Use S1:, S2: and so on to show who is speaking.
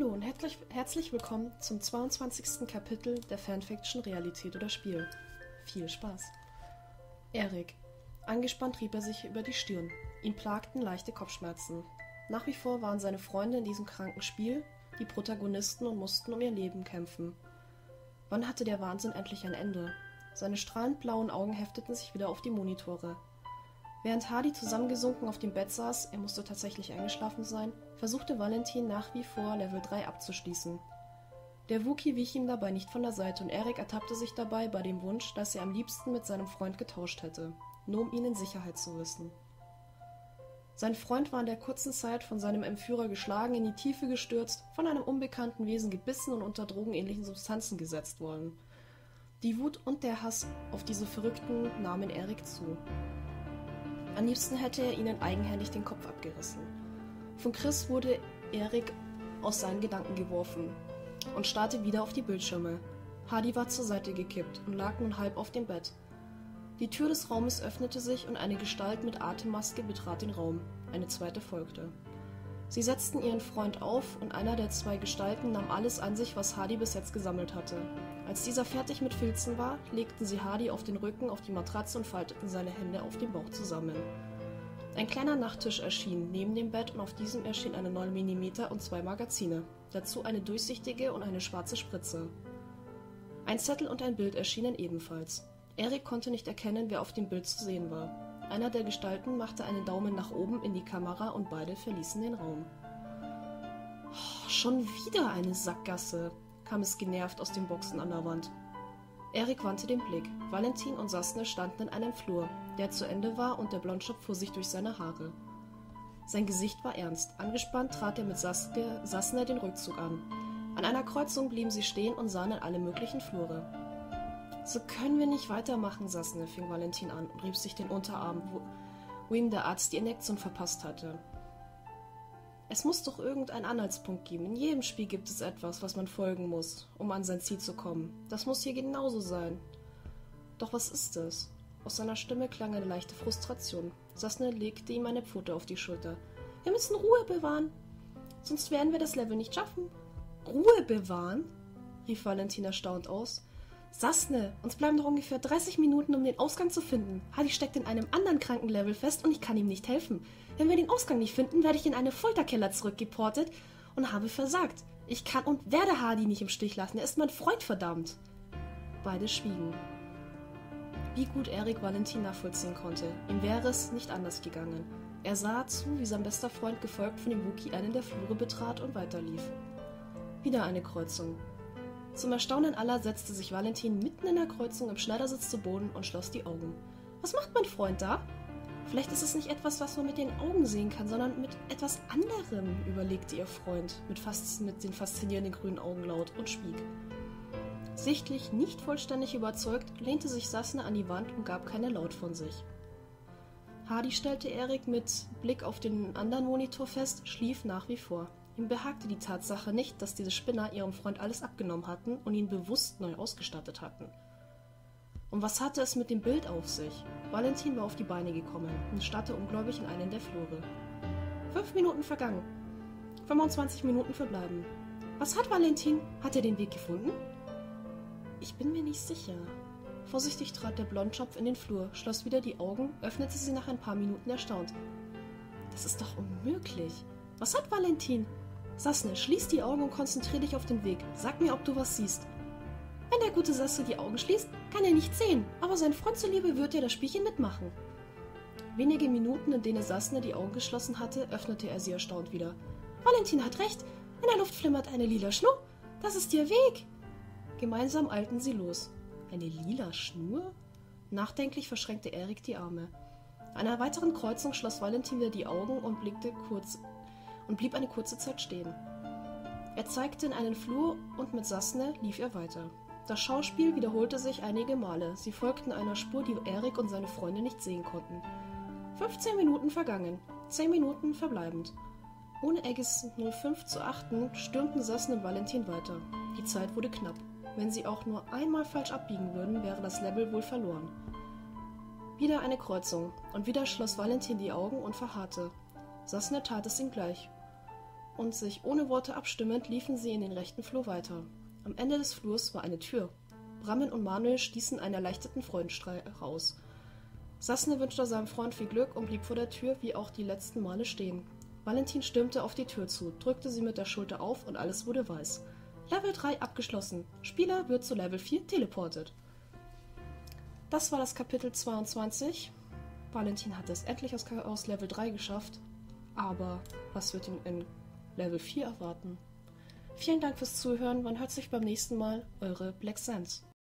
S1: Hallo und herzlich, herzlich willkommen zum 22. Kapitel der Fanfiction Realität oder Spiel. Viel Spaß. Erik. Angespannt rieb er sich über die Stirn. Ihn plagten leichte Kopfschmerzen. Nach wie vor waren seine Freunde in diesem kranken Spiel die Protagonisten und mussten um ihr Leben kämpfen. Wann hatte der Wahnsinn endlich ein Ende? Seine strahlend blauen Augen hefteten sich wieder auf die Monitore. Während Hardy zusammengesunken auf dem Bett saß, er musste tatsächlich eingeschlafen sein, versuchte Valentin nach wie vor Level 3 abzuschließen. Der Wookie wich ihm dabei nicht von der Seite und Eric ertappte sich dabei bei dem Wunsch, dass er am liebsten mit seinem Freund getauscht hätte, nur um ihn in Sicherheit zu wissen. Sein Freund war in der kurzen Zeit von seinem Entführer geschlagen, in die Tiefe gestürzt, von einem unbekannten Wesen gebissen und unter drogenähnlichen Substanzen gesetzt worden. Die Wut und der Hass auf diese Verrückten nahmen Erik zu. Am liebsten hätte er ihnen eigenhändig den Kopf abgerissen. Von Chris wurde Erik aus seinen Gedanken geworfen und starrte wieder auf die Bildschirme. Hardy war zur Seite gekippt und lag nun halb auf dem Bett. Die Tür des Raumes öffnete sich und eine Gestalt mit Atemmaske betrat den Raum. Eine zweite folgte. Sie setzten ihren Freund auf und einer der zwei Gestalten nahm alles an sich, was Hardy bis jetzt gesammelt hatte. Als dieser fertig mit Filzen war, legten sie Hardy auf den Rücken auf die Matratze und falteten seine Hände auf dem Bauch zusammen. Ein kleiner Nachttisch erschien neben dem Bett und auf diesem erschien eine 9 mm und zwei Magazine, dazu eine durchsichtige und eine schwarze Spritze. Ein Zettel und ein Bild erschienen ebenfalls. Erik konnte nicht erkennen, wer auf dem Bild zu sehen war. Einer der Gestalten machte einen Daumen nach oben in die Kamera und beide verließen den Raum. Oh, schon wieder eine Sackgasse, kam es genervt aus den Boxen an der Wand. Erik wandte den Blick. Valentin und Sasne standen in einem Flur, der zu Ende war, und der Blondschopf fuhr sich durch seine Haare. Sein Gesicht war ernst. Angespannt trat er mit Saske, den Rückzug an. An einer Kreuzung blieben sie stehen und sahen in alle möglichen Flure. So können wir nicht weitermachen, Sasne, fing Valentin an und rieb sich den Unterarm, wo, wo ihm der Arzt die Injektion verpasst hatte. Es muss doch irgendeinen Anhaltspunkt geben. In jedem Spiel gibt es etwas, was man folgen muss, um an sein Ziel zu kommen. Das muss hier genauso sein. Doch was ist es? Aus seiner Stimme klang eine leichte Frustration. Sasne legte ihm eine Pfote auf die Schulter. Wir müssen Ruhe bewahren. Sonst werden wir das Level nicht schaffen. Ruhe bewahren? rief Valentin erstaunt aus. Sasne, uns bleiben noch ungefähr 30 Minuten, um den Ausgang zu finden. Hadi steckt in einem anderen Krankenlevel fest und ich kann ihm nicht helfen. Wenn wir den Ausgang nicht finden, werde ich in eine Folterkeller zurückgeportet und habe versagt. Ich kann und werde Hardy nicht im Stich lassen. Er ist mein Freund, verdammt. Beide schwiegen. Wie gut Erik Valentin nachvollziehen konnte. Ihm wäre es nicht anders gegangen. Er sah zu, wie sein bester Freund gefolgt von dem Wookie einen der Flure betrat und weiterlief. Wieder eine Kreuzung. Zum Erstaunen aller setzte sich Valentin mitten in der Kreuzung im Schneidersitz zu Boden und schloss die Augen. Was macht mein Freund da? Vielleicht ist es nicht etwas, was man mit den Augen sehen kann, sondern mit etwas anderem, überlegte ihr Freund mit, fast, mit den faszinierenden grünen Augen laut und schwieg. Sichtlich nicht vollständig überzeugt, lehnte sich Sassner an die Wand und gab keine Laut von sich. Hardy stellte Erik mit Blick auf den anderen Monitor fest, schlief nach wie vor. Ihm behagte die Tatsache nicht, dass diese Spinner ihrem Freund alles abgenommen hatten und ihn bewusst neu ausgestattet hatten. Und was hatte es mit dem Bild auf sich? Valentin war auf die Beine gekommen und starrte ungläubig in einen der Flure. Fünf Minuten vergangen. 25 Minuten verbleiben. Was hat Valentin? Hat er den Weg gefunden? Ich bin mir nicht sicher. Vorsichtig trat der Blondschopf in den Flur, schloss wieder die Augen, öffnete sie nach ein paar Minuten erstaunt. Das ist doch unmöglich. Was hat Valentin? Sasne, schließ die Augen und konzentrier dich auf den Weg. Sag mir, ob du was siehst. Wenn der gute Sasne die Augen schließt, kann er nichts sehen, aber sein Freund zuliebe wird ja das Spielchen mitmachen. Wenige Minuten, in denen Sasne die Augen geschlossen hatte, öffnete er sie erstaunt wieder. Valentin hat recht. In der Luft flimmert eine lila Schnur. Das ist ihr Weg. Gemeinsam eilten sie los. Eine lila Schnur? Nachdenklich verschränkte Erik die Arme. An einer weiteren Kreuzung schloss Valentin wieder die Augen und blickte kurz und blieb eine kurze Zeit stehen. Er zeigte in einen Flur und mit Sasne lief er weiter. Das Schauspiel wiederholte sich einige Male. Sie folgten einer Spur, die Erik und seine Freunde nicht sehen konnten. 15 Minuten vergangen, 10 Minuten verbleibend. Ohne Eggis 05 zu achten, stürmten Sasne und Valentin weiter. Die Zeit wurde knapp. Wenn sie auch nur einmal falsch abbiegen würden, wäre das Level wohl verloren. Wieder eine Kreuzung, und wieder schloss Valentin die Augen und verharrte. Sasne tat es ihm gleich. Und sich ohne Worte abstimmend liefen sie in den rechten Flur weiter. Am Ende des Flurs war eine Tür. Brammen und Manuel stießen einen erleichterten Freudenstrei heraus. Sassne wünschte seinem Freund viel Glück und blieb vor der Tür wie auch die letzten Male stehen. Valentin stürmte auf die Tür zu, drückte sie mit der Schulter auf und alles wurde weiß. Level 3 abgeschlossen. Spieler wird zu Level 4 teleportet. Das war das Kapitel 22. Valentin hat es endlich aus, Level 3 geschafft. Aber was wird ihn in Level 4 erwarten? Vielen Dank fürs Zuhören. Man hört sich beim nächsten Mal. Eure Black Sands.